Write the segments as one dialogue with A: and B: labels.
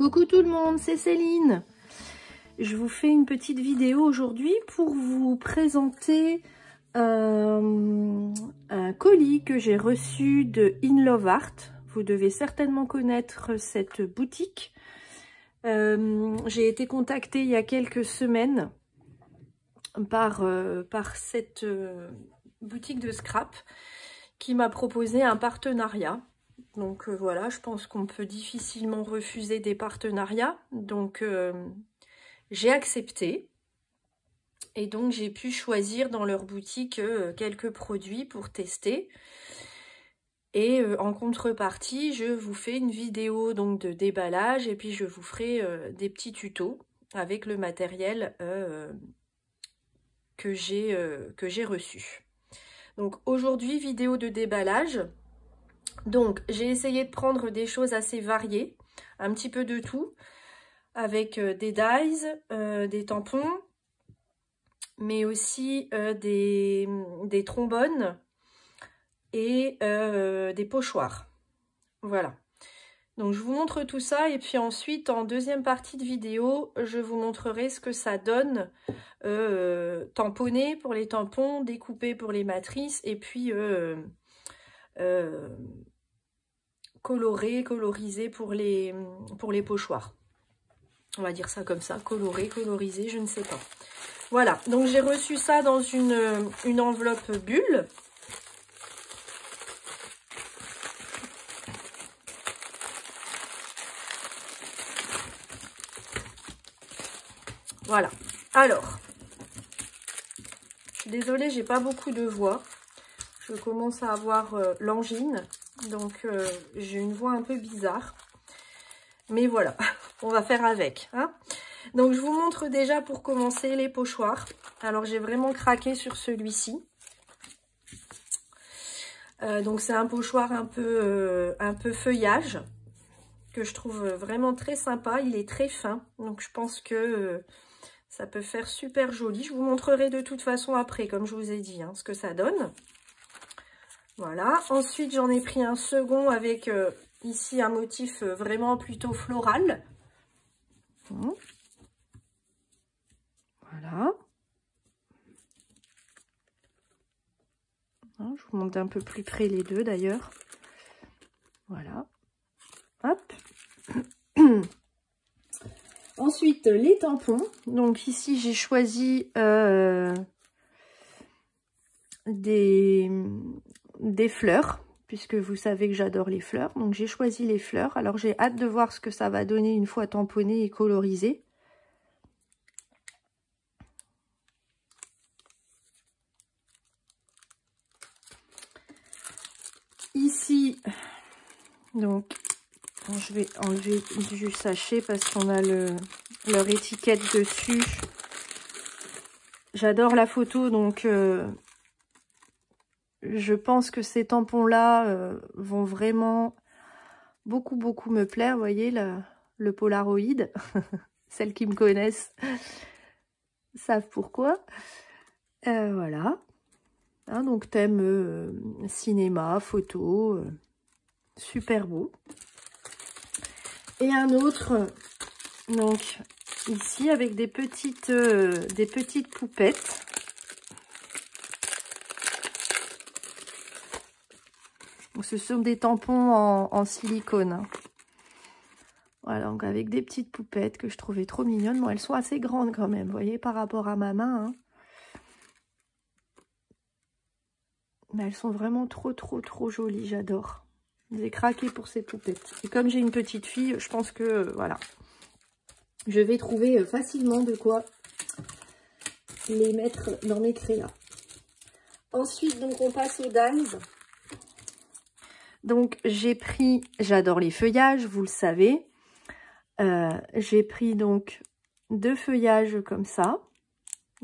A: Coucou tout le monde, c'est Céline. Je vous fais une petite vidéo aujourd'hui pour vous présenter euh, un colis que j'ai reçu de In Love Art. Vous devez certainement connaître cette boutique. Euh, j'ai été contactée il y a quelques semaines par, euh, par cette boutique de scrap qui m'a proposé un partenariat. Donc euh, voilà, je pense qu'on peut difficilement refuser des partenariats. Donc euh, j'ai accepté. Et donc j'ai pu choisir dans leur boutique euh, quelques produits pour tester. Et en contrepartie, je vous fais une vidéo donc de déballage et puis je vous ferai des petits tutos avec le matériel que j'ai reçu. Donc aujourd'hui, vidéo de déballage. Donc, j'ai essayé de prendre des choses assez variées, un petit peu de tout, avec euh, des dies, euh, des tampons, mais aussi euh, des, trombones et des pochoirs. Voilà. Donc, je vous montre tout ça et puis ensuite, en deuxième partie de vidéo, je vous montrerai ce que ça donne tamponné pour les tampons, découpé pour les matrices et puis coloré, colorisé pour les, pour les pochoirs. On va dire ça comme ça, coloré, colorisé, je ne sais pas. Voilà, donc j'ai reçu ça dans une, enveloppe bulle. Voilà. Alors, je désolée, j'ai pas beaucoup de voix. Commence à avoir euh, l'angine. Donc, euh, j'ai une voix un peu bizarre. Mais voilà, on va faire avec. Hein. donc, je vous montre déjà pour commencer les pochoirs. Alors, j'ai vraiment craqué sur celui-ci. Euh, donc, c'est un pochoir un peu, euh, un peu feuillage que je trouve vraiment très sympa. Il est très fin, donc je pense que ça peut faire super joli. Je vous montrerai de toute façon après, comme je vous ai dit, hein, ce que ça donne. Voilà. Ensuite, j'en ai pris un second avec euh, ici un motif euh, vraiment plutôt floral. Voilà. Hein, je vous montre un peu plus près les deux d'ailleurs. Voilà. Hop. Ensuite, les tampons. Donc ici, j'ai choisi euh, des, des fleurs, puisque vous savez que j'adore les fleurs. Donc j'ai choisi les fleurs. Alors j'ai hâte de voir ce que ça va donner une fois tamponné et colorisé. Ici, donc, je vais enlever du sachet parce qu'on a le, leur étiquette dessus. J'adore la photo, donc euh, je pense que ces tampons-là euh, vont vraiment beaucoup, beaucoup me plaire. Vous voyez, le, Polaroid, celles qui me connaissent savent pourquoi. Euh, voilà. Hein, donc, thème euh, cinéma, photo, super beau. Et un autre, donc, ici, avec des petites, des petites poupettes. Ce sont des tampons en, silicone. Voilà, donc avec des petites poupettes que je trouvais trop mignonnes. Bon, elles sont assez grandes quand même, vous voyez, par rapport à ma main. Hein. Mais elles sont vraiment trop, trop, trop jolies. J'adore. J'ai craqué pour ces poupettes. Et comme j'ai une petite fille, je pense que, euh, voilà, je vais trouver euh, facilement de quoi les mettre dans mes créas. Ensuite, donc, on passe aux dames. Donc, j'ai pris, j'adore les feuillages, vous le savez. Euh, j'ai pris donc deux feuillages comme ça,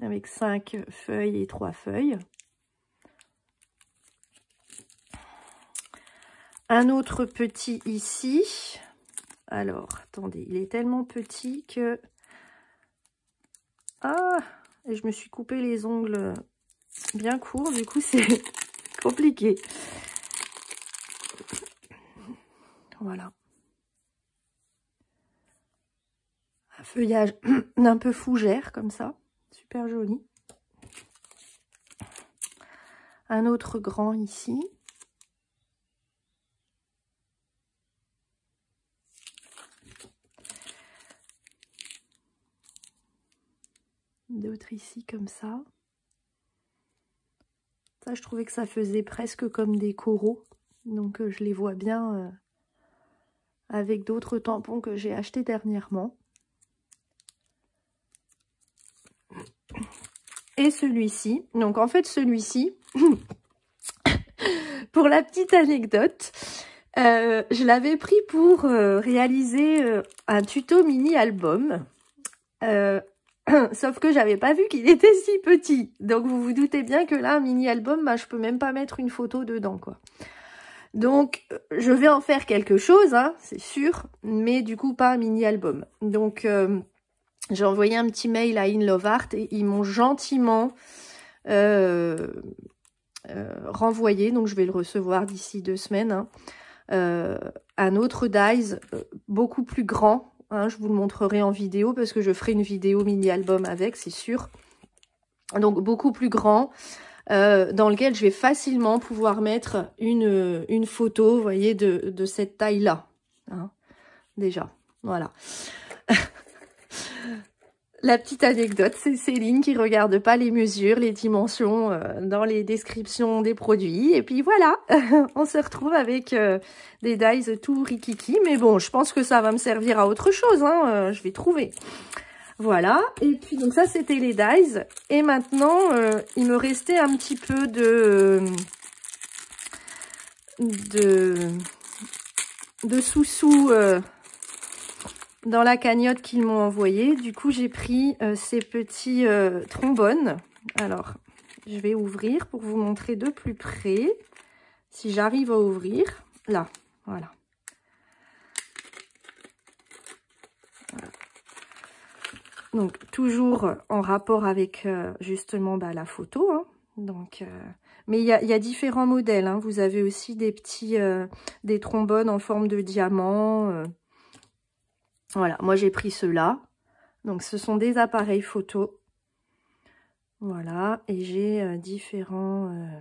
A: avec cinq feuilles et trois feuilles. Un autre petit ici. Alors, attendez, il est tellement petit que... Ah Et je me suis coupé les ongles bien courts, du coup c'est compliqué. Voilà. feuillage un peu fougère comme ça. Super joli. Un autre grand ici. D'autres ici comme ça. Ça, je trouvais que ça faisait presque comme des coraux. Donc, euh, je les vois bien euh, avec d'autres tampons que j'ai achetés dernièrement. Et celui-ci. Donc, en fait, celui-ci, pour la petite anecdote, euh, je l'avais pris pour réaliser un tuto mini-album. Sauf que j'avais pas vu qu'il était si petit. Donc vous vous doutez bien que là, un mini-album, bah, je peux même pas mettre une photo dedans, quoi. Donc, je vais en faire quelque chose, hein, c'est sûr, mais du coup, pas un mini-album. Donc, euh, j'ai envoyé un petit mail à In Love Art et ils m'ont gentiment euh, euh, renvoyé, donc je vais le recevoir d'ici deux semaines, hein, un autre dies beaucoup plus grand, Hein, je vous le montrerai en vidéo parce que je ferai une vidéo mini-album avec, c'est sûr. Donc beaucoup plus grand, euh, dans lequel je vais facilement pouvoir mettre une, une photo, vous voyez, de, de cette taille-là. Hein, déjà, voilà. La petite anecdote, c'est Céline qui regarde pas les mesures, les dimensions euh, dans les descriptions des produits. Et puis voilà, on se retrouve avec euh, des dies tout rikiki. Mais bon, je pense que ça va me servir à autre chose. Hein, euh, je vais trouver. Voilà. Et puis donc ça, c'était les dies. Et maintenant, il me restait un petit peu de... de sous-sous dans la cagnotte qu'ils m'ont envoyée. Du coup, j'ai pris euh, ces petits euh, trombones. Alors, je vais ouvrir pour vous montrer de plus près. Si j'arrive à ouvrir. Là, voilà. Donc, toujours en rapport avec euh, justement bah, la photo. Hein. Donc, mais il y a, différents modèles. Hein. Vous avez aussi des petits des trombones en forme de diamant. Voilà, moi j'ai pris ceux-là. Donc ce sont des appareils photo. Voilà, et j'ai euh, différents... Euh,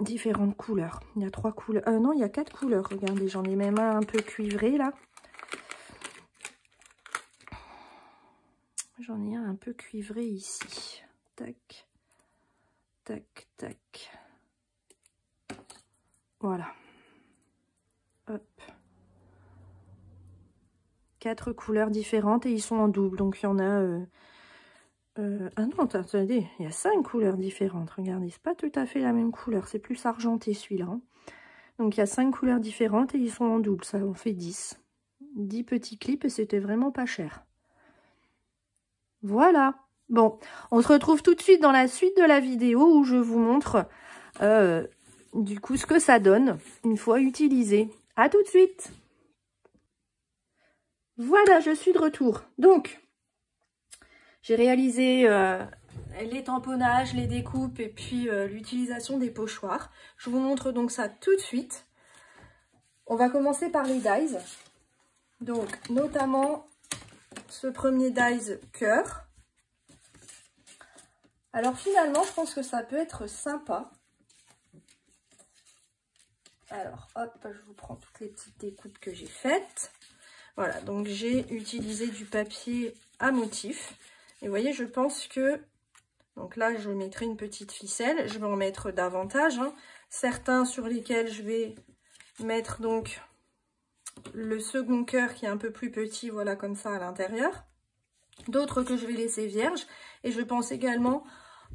A: différentes couleurs. Il y a trois couleurs. Euh, non, il y a quatre couleurs. Regardez, j'en ai même un un peu cuivré là. J'en ai un un peu cuivré ici. Tac, tac, tac. Voilà. Quatre couleurs différentes et ils sont en double. Donc il y en a... Euh, euh, ah non, attendez, il y a cinq couleurs différentes. Regardez, c'est pas tout à fait la même couleur. C'est plus argenté celui-là. Hein. Donc il y a cinq couleurs différentes et ils sont en double. Ça en fait 10. 10 petits clips et c'était vraiment pas cher. Voilà. Bon, on se retrouve tout de suite dans la suite de la vidéo où je vous montre euh, du coup ce que ça donne une fois utilisé. À tout de suite Voilà, je suis de retour. Donc, j'ai réalisé euh, les tamponnages, les découpes et puis euh, l'utilisation des pochoirs. Je vous montre donc ça tout de suite. On va commencer par les dies. Donc, notamment ce premier dies cœur. Alors finalement, je pense que ça peut être sympa alors, hop, je vous prends toutes les petites découpes que j'ai faites. Voilà, donc j'ai utilisé du papier à motif. Et vous voyez, je pense que... Donc là, je mettrai une petite ficelle. Je vais en mettre davantage. Hein. Certains sur lesquels je vais mettre donc le second cœur qui est un peu plus petit, voilà, comme ça à l'intérieur. D'autres que je vais laisser vierge. Et je pense également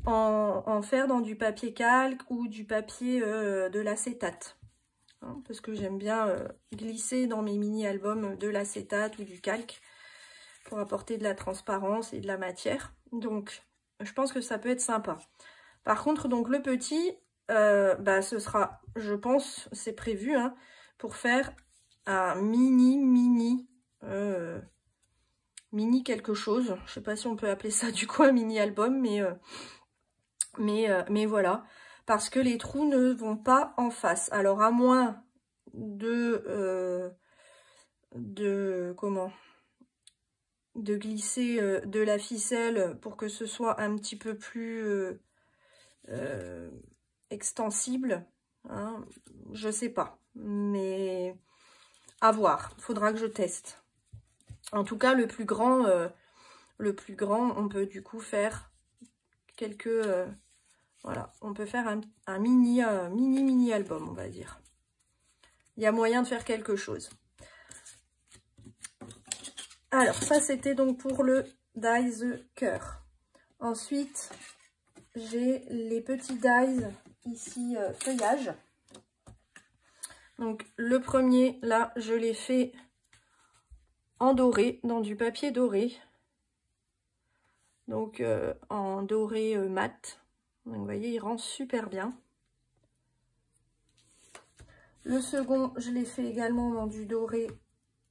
A: en, faire dans du papier calque ou du papier euh, de l'acétate. Hein, parce que j'aime bien euh, glisser dans mes mini-albums de l'acétate ou du calque pour apporter de la transparence et de la matière. Donc, je pense que ça peut être sympa. Par contre, donc le petit, euh, bah, ce sera, je pense, c'est prévu, hein, pour faire un mini, mini, euh, mini quelque chose. Je sais pas si on peut appeler ça du coup un mini-album, mais, mais, mais voilà parce que les trous ne vont pas en face. Alors à moins de, euh, de comment? De glisser euh, de la ficelle pour que ce soit un petit peu plus euh, extensible. Hein. Je sais pas, mais à voir. Faudra que je teste. En tout cas, le plus grand, le plus grand, on peut du coup faire quelques voilà, on peut faire un, mini, euh, mini, mini album, on va dire. Il y a moyen de faire quelque chose. Alors, ça, c'était donc pour le Dies Cœur. Ensuite, j'ai les petits dies ici, euh, feuillage. Donc, le premier, là, je l'ai fait en doré, dans du papier doré. Donc, euh, en doré mat. Donc, vous voyez, il rend super bien. Le second, je l'ai fait également dans du doré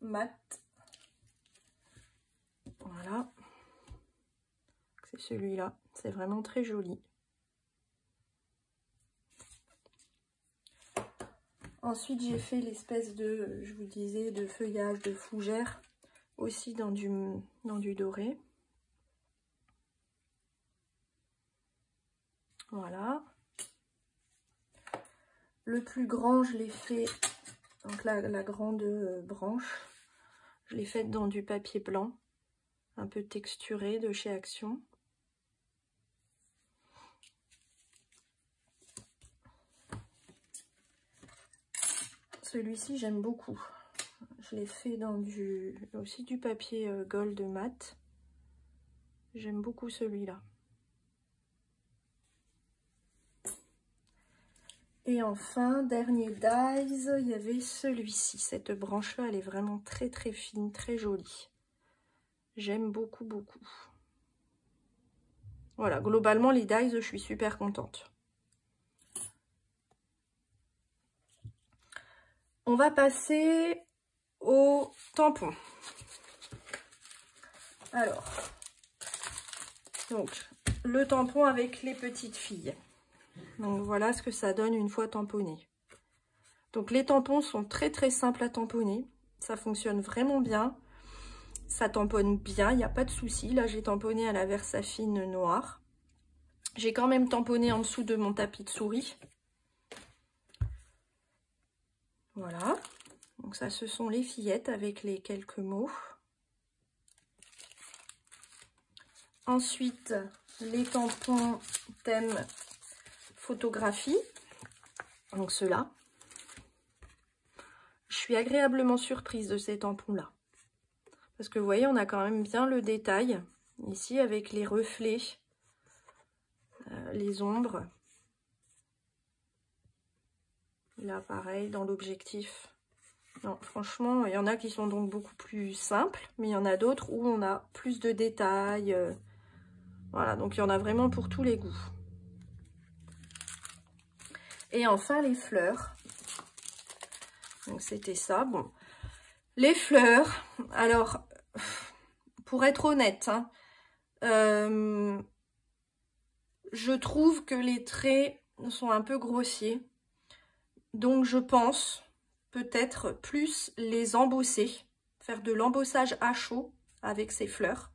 A: mat. Voilà. C'est celui-là. C'est vraiment très joli. Ensuite, j'ai fait l'espèce de, je vous disais, de feuillage de fougère, aussi dans du, dans du doré. Voilà. Le plus grand, je l'ai fait, donc la, la grande euh, branche, je l'ai faite dans du papier blanc, un peu texturé de chez Action. Celui-ci, j'aime beaucoup. Je l'ai fait dans du aussi du papier euh, gold mat. J'aime beaucoup celui-là. Et enfin, dernier dies, il y avait celui-ci. Cette branche-là, elle est vraiment très très fine, très jolie. J'aime beaucoup, beaucoup. Voilà, globalement, les dies, je suis super contente. On va passer au tampon. Alors, donc, le tampon avec les petites filles. Donc voilà ce que ça donne une fois tamponné. Donc les tampons sont très très simples à tamponner. Ça fonctionne vraiment bien. Ça tamponne bien, il n'y a pas de souci. Là j'ai tamponné à la Versafine noire. J'ai quand même tamponné en dessous de mon tapis de souris. Voilà. Donc ça ce sont les fillettes avec les quelques mots. Ensuite, les tampons thème photographie. Donc ceux-là. Je suis agréablement surprise de ces tampons-là. Parce que vous voyez, on a quand même bien le détail. Ici, avec les reflets, euh, les ombres. Là, pareil, dans l'objectif. Non, franchement, il y en a qui sont donc beaucoup plus simples, mais il y en a d'autres où on a plus de détails. Euh, voilà, donc il y en a vraiment pour tous les goûts. Et enfin, les fleurs. Donc, c'était ça. Bon, les fleurs, alors, pour être honnête, hein, euh, je trouve que les traits sont un peu grossiers. Donc, je pense peut-être plus les embosser, faire de l'embossage à chaud avec ces fleurs.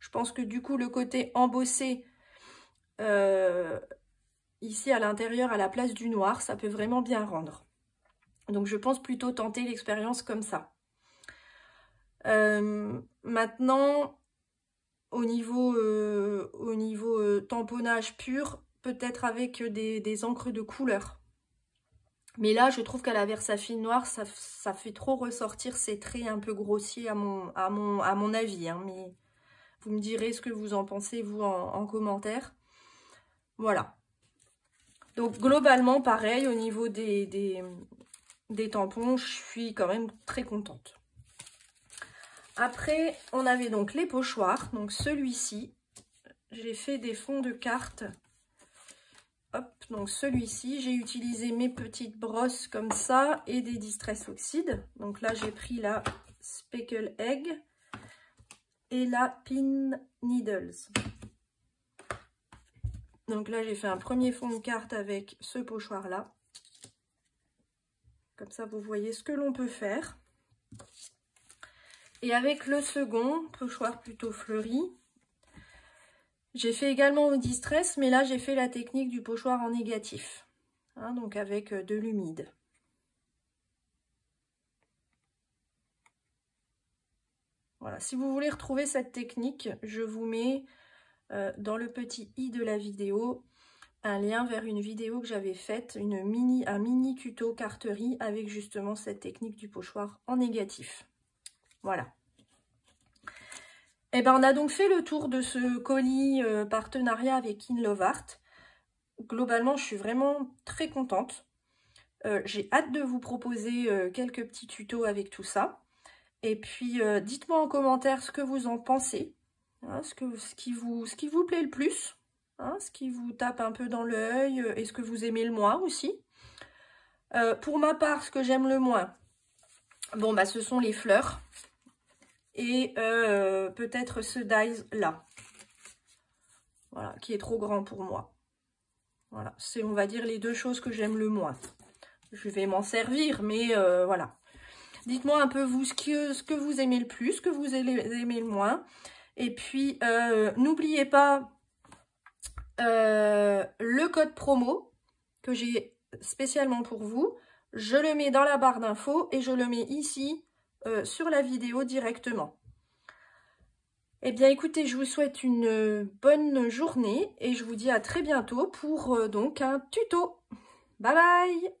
A: Je pense que du coup, le côté embossé euh, ici à l'intérieur à la place du noir, ça peut vraiment bien rendre. Donc je pense plutôt tenter l'expérience comme ça. Euh, maintenant, au niveau, euh, au niveau tamponnage pur, peut-être avec des, encres de couleur. Mais là, je trouve qu'à la Versafine noire, ça, fait trop ressortir ces traits un peu grossiers à mon, à mon, à mon avis. Hein. mais vous me direz ce que vous en pensez, vous, en commentaire. Voilà. Donc globalement, pareil, au niveau des, des, tampons, je suis quand même très contente. Après, on avait donc les pochoirs. Donc celui-ci, j'ai fait des fonds de cartes. Donc celui-ci, j'ai utilisé mes petites brosses comme ça et des Distress Oxide. Donc là, j'ai pris la Speckle Egg et la Pin Needles. Donc là, j'ai fait un premier fond de carte avec ce pochoir-là. Comme ça, vous voyez ce que l'on peut faire. Et avec le second, pochoir plutôt fleuri, j'ai fait également au distress, mais là j'ai fait la technique du pochoir en négatif. Hein, donc avec euh, de l'humide. Voilà, si vous voulez retrouver cette technique, je vous mets euh, dans le petit i de la vidéo un lien vers une vidéo que j'avais faite, une mini, un mini tuto carterie avec justement cette technique du pochoir en négatif. Voilà. Eh ben on a donc fait le tour de ce colis euh, partenariat avec In Love Art. Globalement, je suis vraiment très contente. Euh, j'ai hâte de vous proposer quelques petits tutos avec tout ça. Et puis, dites-moi en commentaire ce que vous en pensez. Hein, ce, qui vous, ce plaît le plus, hein, ce qui vous tape un peu dans l'œil, et ce que vous aimez le moins aussi. Euh, pour ma part, ce que j'aime le moins, bon bah ce sont les fleurs. Et euh, peut-être ce dies là. Voilà, qui est trop grand pour moi. Voilà, c'est on va dire les deux choses que j'aime le moins. Je vais m'en servir, mais euh, voilà. Dites-moi un peu vous ce que, vous aimez le plus, ce que vous aimez le moins. Et puis, euh, n'oubliez pas le code promo que j'ai spécialement pour vous. Je le mets dans la barre d'infos et je le mets ici euh, sur la vidéo directement. Eh bien, écoutez, je vous souhaite une bonne journée et je vous dis à très bientôt pour donc un tuto. Bye bye